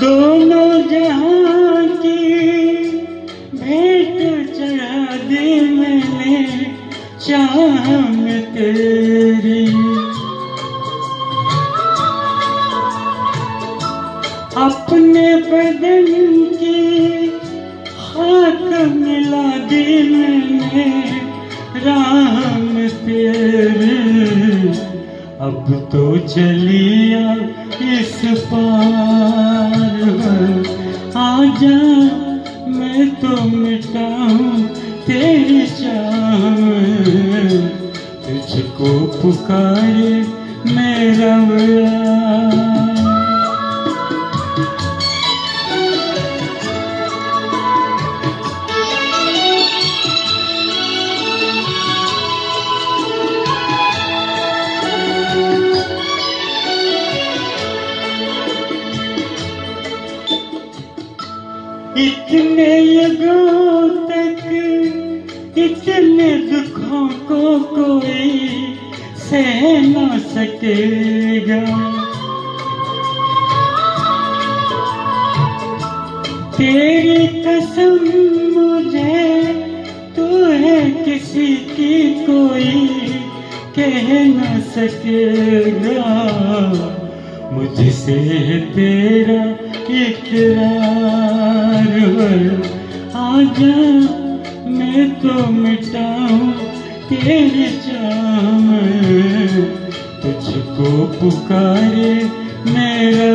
दोनों जहाँ की भेंट चढ़ा दी मैंने शाम तेरी। अपने बदन की खाक मिला दी मैंने राम अब तो चलिया इस पार आजा, मैं तो मिटाऊं तेरी शाम तुझको पुकारे मेरा बड़ा। इतने युगों तक इतने दुखों को कोई सह न सकेगा। तेरी कसम मुझे तू है किसी की कोई कह न सकेगा। मुझसे तेरा इकरार आजा मैं तो मिटाऊं तेरे चाम तुझको पुकारे मेरा